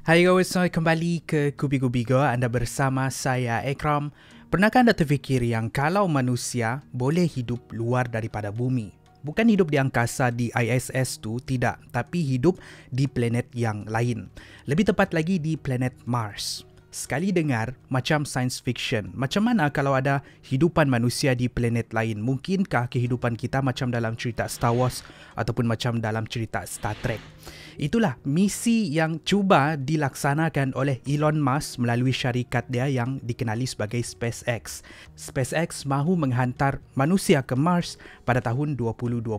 Hai guys, so kembali ke Kubi Kubi Go. Anda bersama saya Ekram. Pernahkah anda terfikir yang kalau manusia boleh hidup luar daripada bumi? Bukan hidup di angkasa di ISS tu, tidak. Tapi hidup di planet yang lain. Lebih tepat lagi di planet Mars. Sekali dengar macam science fiction. Macam mana kalau ada hidupan manusia di planet lain? Mungkinkah kehidupan kita macam dalam cerita Star Wars ataupun macam dalam cerita Star Trek? Itulah misi yang cuba dilaksanakan oleh Elon Musk melalui syarikat dia yang dikenali sebagai SpaceX. SpaceX mahu menghantar manusia ke Mars pada tahun 2020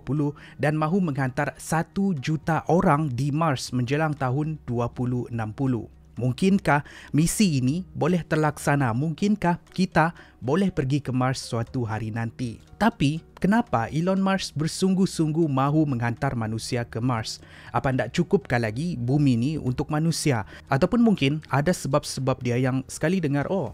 dan mahu menghantar 1 juta orang di Mars menjelang tahun 2060. Mungkinkah misi ini boleh terlaksana? Mungkinkah kita boleh pergi ke Mars suatu hari nanti? Tapi, kenapa Elon Musk bersungguh-sungguh mahu menghantar manusia ke Mars? Apa tidak cukupkah lagi bumi ini untuk manusia? Ataupun mungkin ada sebab-sebab dia yang sekali dengar, oh,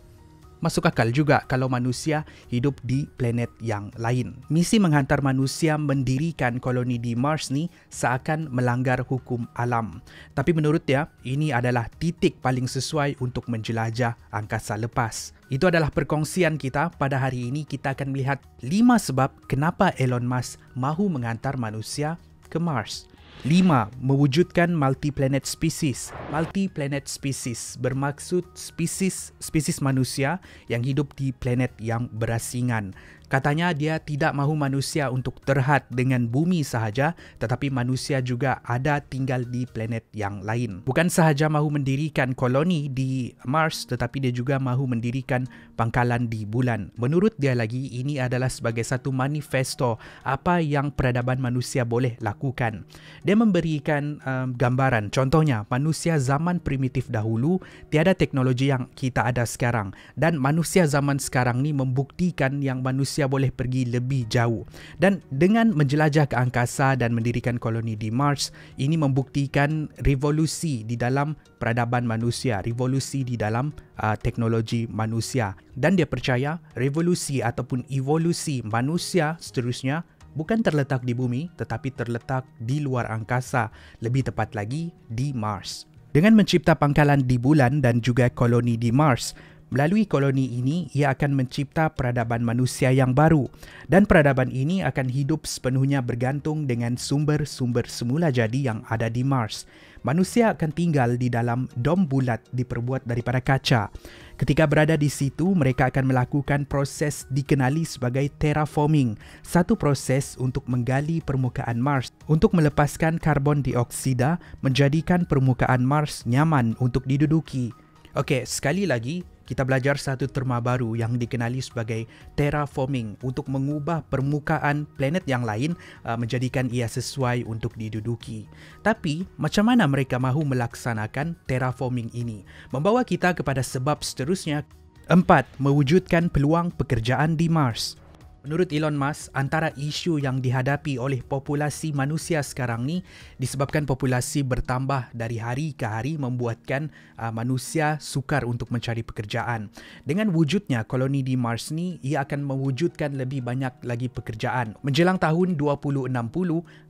Masuk akal juga kalau manusia hidup di planet yang lain. Misi menghantar manusia mendirikan koloni di Mars ni seakan melanggar hukum alam. Tapi menurut dia, ini adalah titik paling sesuai untuk menjelajah angkasa lepas. Itu adalah perkongsian kita pada hari ini. Kita akan melihat lima sebab kenapa Elon Musk mahu menghantar manusia ke Mars. 5. Mewujudkan multi-planet species. Multi-planet species bermaksud spesies spesies manusia yang hidup di planet yang berasingan. Katanya dia tidak mahu manusia untuk terhad dengan bumi sahaja tetapi manusia juga ada tinggal di planet yang lain. Bukan sahaja mahu mendirikan koloni di Mars tetapi dia juga mahu mendirikan pangkalan di bulan. Menurut dia lagi ini adalah sebagai satu manifesto apa yang peradaban manusia boleh lakukan. Dia memberikan um, gambaran contohnya manusia zaman primitif dahulu tiada teknologi yang kita ada sekarang dan manusia zaman sekarang ni membuktikan yang manusia manusia boleh pergi lebih jauh. Dan dengan menjelajah ke angkasa dan mendirikan koloni di Mars, ini membuktikan revolusi di dalam peradaban manusia, revolusi di dalam uh, teknologi manusia. Dan dia percaya revolusi ataupun evolusi manusia seterusnya bukan terletak di bumi tetapi terletak di luar angkasa, lebih tepat lagi di Mars. Dengan mencipta pangkalan di bulan dan juga koloni di Mars, Melalui koloni ini, ia akan mencipta peradaban manusia yang baru dan peradaban ini akan hidup sepenuhnya bergantung dengan sumber-sumber semula jadi yang ada di Mars. Manusia akan tinggal di dalam dom bulat diperbuat daripada kaca. Ketika berada di situ, mereka akan melakukan proses dikenali sebagai terraforming, satu proses untuk menggali permukaan Mars untuk melepaskan karbon dioksida menjadikan permukaan Mars nyaman untuk diduduki. Okey, sekali lagi, kita belajar satu terma baru yang dikenali sebagai terraforming untuk mengubah permukaan planet yang lain uh, menjadikan ia sesuai untuk diduduki. Tapi, macam mana mereka mahu melaksanakan terraforming ini? Membawa kita kepada sebab seterusnya. Empat, mewujudkan peluang pekerjaan di Mars. Menurut Elon Musk, antara isu yang dihadapi oleh populasi manusia sekarang ni disebabkan populasi bertambah dari hari ke hari membuatkan uh, manusia sukar untuk mencari pekerjaan. Dengan wujudnya koloni di Mars ni, ia akan mewujudkan lebih banyak lagi pekerjaan. Menjelang tahun 2060,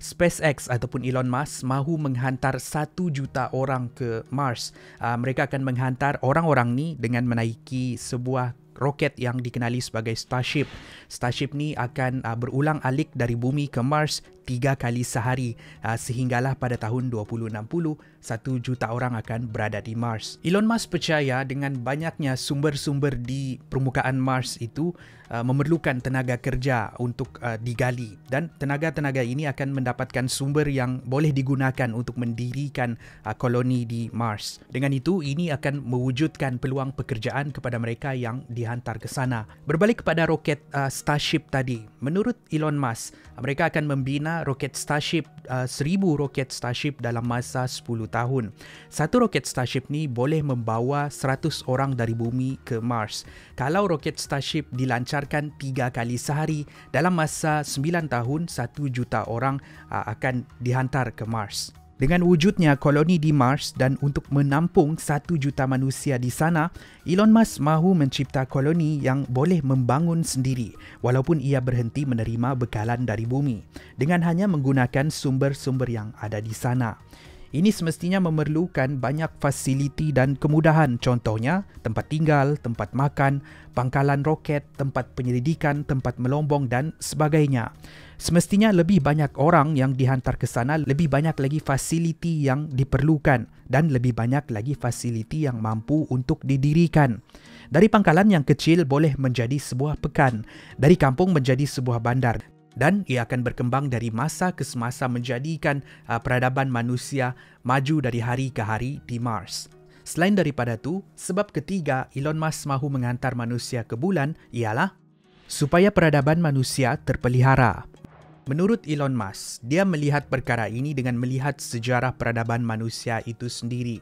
SpaceX ataupun Elon Musk mahu menghantar 1 juta orang ke Mars. Uh, mereka akan menghantar orang-orang ni dengan menaiki sebuah roket yang dikenali sebagai Starship. Starship ni akan uh, berulang alik dari bumi ke Mars tiga kali sehari uh, sehinggalah pada tahun 2060 satu juta orang akan berada di Mars. Elon Musk percaya dengan banyaknya sumber-sumber di permukaan Mars itu uh, memerlukan tenaga kerja untuk uh, digali dan tenaga-tenaga ini akan mendapatkan sumber yang boleh digunakan untuk mendirikan uh, koloni di Mars. Dengan itu ini akan mewujudkan peluang pekerjaan kepada mereka yang dihantar ke sana. Berbalik kepada roket uh, Starship tadi, menurut Elon Musk, mereka akan membina roket Starship uh, seribu roket Starship dalam masa 10 tahun. Satu roket Starship ni boleh membawa 100 orang dari bumi ke Mars. Kalau roket Starship dilancarkan tiga kali sehari dalam masa 9 tahun 1 juta orang uh, akan dihantar ke Mars. Dengan wujudnya koloni di Mars dan untuk menampung satu juta manusia di sana, Elon Musk mahu mencipta koloni yang boleh membangun sendiri walaupun ia berhenti menerima bekalan dari bumi dengan hanya menggunakan sumber-sumber yang ada di sana. Ini semestinya memerlukan banyak fasiliti dan kemudahan contohnya tempat tinggal, tempat makan, pangkalan roket, tempat penyelidikan, tempat melombong dan sebagainya. Semestinya lebih banyak orang yang dihantar ke sana, lebih banyak lagi fasiliti yang diperlukan dan lebih banyak lagi fasiliti yang mampu untuk didirikan. Dari pangkalan yang kecil boleh menjadi sebuah pekan, dari kampung menjadi sebuah bandar dan ia akan berkembang dari masa ke semasa menjadikan uh, peradaban manusia maju dari hari ke hari di Mars. Selain daripada itu, sebab ketiga Elon Musk mahu menghantar manusia ke bulan ialah supaya peradaban manusia terpelihara. Menurut Elon Musk, dia melihat perkara ini dengan melihat sejarah peradaban manusia itu sendiri.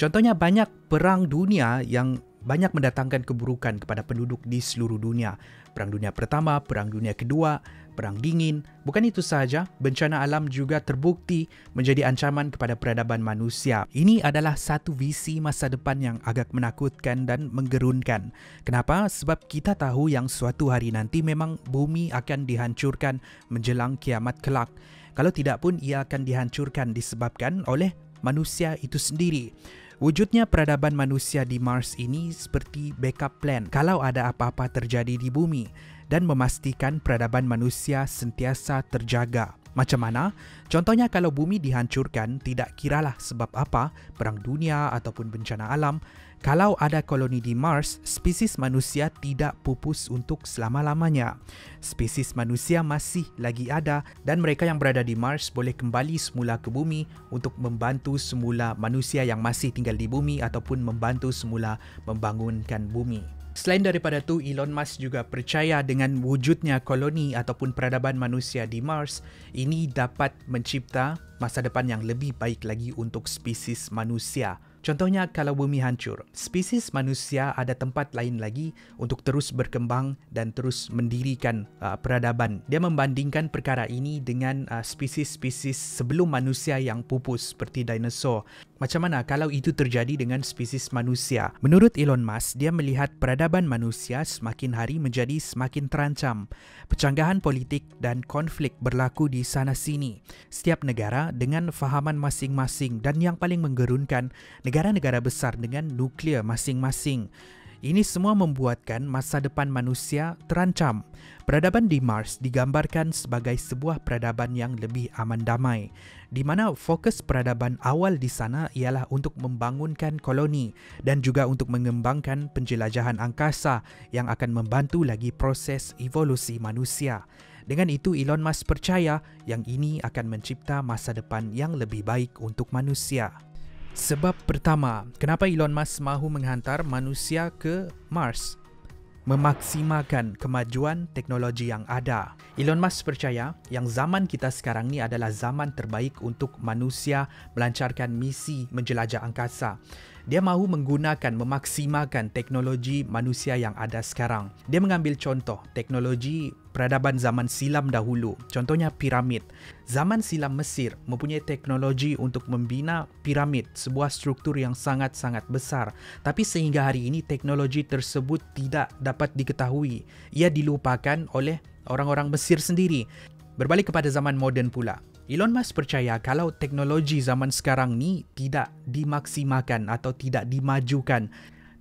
Contohnya banyak perang dunia yang banyak mendatangkan keburukan kepada penduduk di seluruh dunia. Perang Dunia Pertama, Perang Dunia Kedua, perang dingin. Bukan itu sahaja, bencana alam juga terbukti menjadi ancaman kepada peradaban manusia. Ini adalah satu visi masa depan yang agak menakutkan dan menggerunkan. Kenapa? Sebab kita tahu yang suatu hari nanti memang bumi akan dihancurkan menjelang kiamat kelak. Kalau tidak pun ia akan dihancurkan disebabkan oleh manusia itu sendiri. Wujudnya peradaban manusia di Mars ini seperti backup plan kalau ada apa-apa terjadi di bumi dan memastikan peradaban manusia sentiasa terjaga. Macam mana? Contohnya kalau bumi dihancurkan, tidak kiralah sebab apa, perang dunia ataupun bencana alam, kalau ada koloni di Mars, spesies manusia tidak pupus untuk selama-lamanya. Spesies manusia masih lagi ada dan mereka yang berada di Mars boleh kembali semula ke bumi untuk membantu semula manusia yang masih tinggal di bumi ataupun membantu semula membangunkan bumi. Selain daripada itu, Elon Musk juga percaya dengan wujudnya koloni ataupun peradaban manusia di Mars, ini dapat mencipta masa depan yang lebih baik lagi untuk spesies manusia. Contohnya kalau bumi hancur, spesies manusia ada tempat lain lagi untuk terus berkembang dan terus mendirikan uh, peradaban. Dia membandingkan perkara ini dengan uh, spesies-spesies sebelum manusia yang pupus seperti dinosaur. Macam mana kalau itu terjadi dengan spesies manusia? Menurut Elon Musk, dia melihat peradaban manusia semakin hari menjadi semakin terancam. Pecanggahan politik dan konflik berlaku di sana sini. Setiap negara dengan fahaman masing-masing dan yang paling menggerunkan, negara-negara besar dengan nuklear masing-masing. Ini semua membuatkan masa depan manusia terancam. Peradaban di Mars digambarkan sebagai sebuah peradaban yang lebih aman damai, di mana fokus peradaban awal di sana ialah untuk membangunkan koloni dan juga untuk mengembangkan penjelajahan angkasa yang akan membantu lagi proses evolusi manusia. Dengan itu Elon Musk percaya yang ini akan mencipta masa depan yang lebih baik untuk manusia. Sebab pertama, kenapa Elon Musk mahu menghantar manusia ke Mars? Memaksimalkan kemajuan teknologi yang ada. Elon Musk percaya yang zaman kita sekarang ni adalah zaman terbaik untuk manusia melancarkan misi menjelajah angkasa. Dia mahu menggunakan, memaksimalkan teknologi manusia yang ada sekarang. Dia mengambil contoh teknologi peradaban zaman silam dahulu. Contohnya piramid. Zaman silam Mesir mempunyai teknologi untuk membina piramid, sebuah struktur yang sangat-sangat besar. Tapi sehingga hari ini teknologi tersebut tidak dapat diketahui. Ia dilupakan oleh orang-orang Mesir sendiri. Berbalik kepada zaman moden pula. Elon Musk percaya kalau teknologi zaman sekarang ni tidak dimaksimalkan atau tidak dimajukan,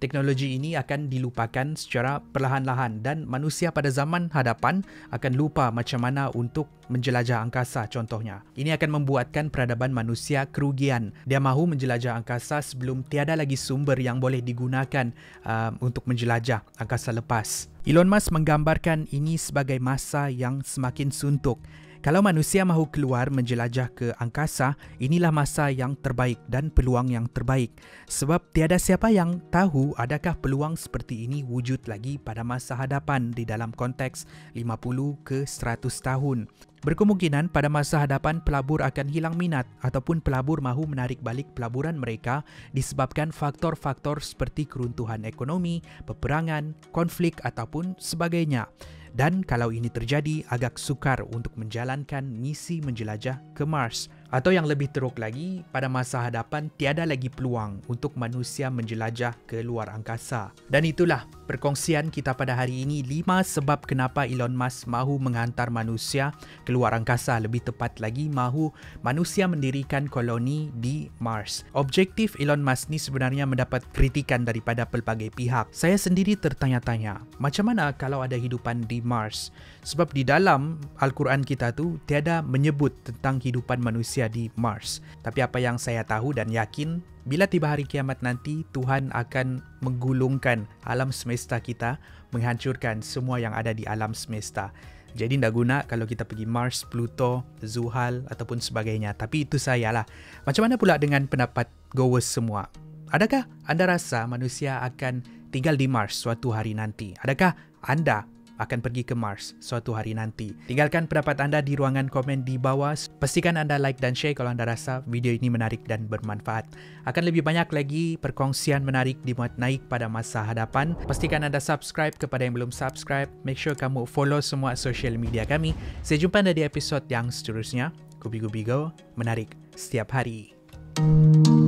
teknologi ini akan dilupakan secara perlahan-lahan dan manusia pada zaman hadapan akan lupa macam mana untuk menjelajah angkasa contohnya. Ini akan membuatkan peradaban manusia kerugian. Dia mahu menjelajah angkasa sebelum tiada lagi sumber yang boleh digunakan uh, untuk menjelajah angkasa lepas. Elon Musk menggambarkan ini sebagai masa yang semakin suntuk kalau manusia mahu keluar menjelajah ke angkasa, inilah masa yang terbaik dan peluang yang terbaik. Sebab tiada siapa yang tahu adakah peluang seperti ini wujud lagi pada masa hadapan di dalam konteks 50 ke 100 tahun. Berkemungkinan pada masa hadapan pelabur akan hilang minat ataupun pelabur mahu menarik balik pelaburan mereka disebabkan faktor-faktor seperti keruntuhan ekonomi, peperangan, konflik ataupun sebagainya. Dan kalau ini terjadi, agak sukar untuk menjalankan misi menjelajah ke Mars Atau yang lebih teruk lagi, pada masa hadapan tiada lagi peluang untuk manusia menjelajah ke luar angkasa. Dan itulah perkongsian kita pada hari ini 5 sebab kenapa Elon Musk mahu menghantar manusia ke luar angkasa lebih tepat lagi mahu manusia mendirikan koloni di Mars. Objektif Elon Musk ni sebenarnya mendapat kritikan daripada pelbagai pihak. Saya sendiri tertanya-tanya, macam mana kalau ada hidupan di Mars? Sebab di dalam Al-Quran kita tu tiada menyebut tentang kehidupan manusia di Mars. Tapi apa yang saya tahu dan yakin bila tiba hari kiamat nanti, Tuhan akan menggulungkan alam semesta kita, menghancurkan semua yang ada di alam semesta. Jadi tidak guna kalau kita pergi Mars, Pluto, Zuhal ataupun sebagainya. Tapi itu saya lah. Macam mana pula dengan pendapat goers semua? Adakah anda rasa manusia akan tinggal di Mars suatu hari nanti? Adakah anda akan pergi ke Mars suatu hari nanti. Tinggalkan pendapat anda di ruangan komen di bawah. Pastikan anda like dan share kalau anda rasa video ini menarik dan bermanfaat. Akan lebih banyak lagi perkongsian menarik dimuat naik pada masa hadapan. Pastikan anda subscribe kepada yang belum subscribe. Make sure kamu follow semua social media kami. Saya jumpa anda di episod yang seterusnya. Gubi Gubi Go, menarik setiap hari. Thank you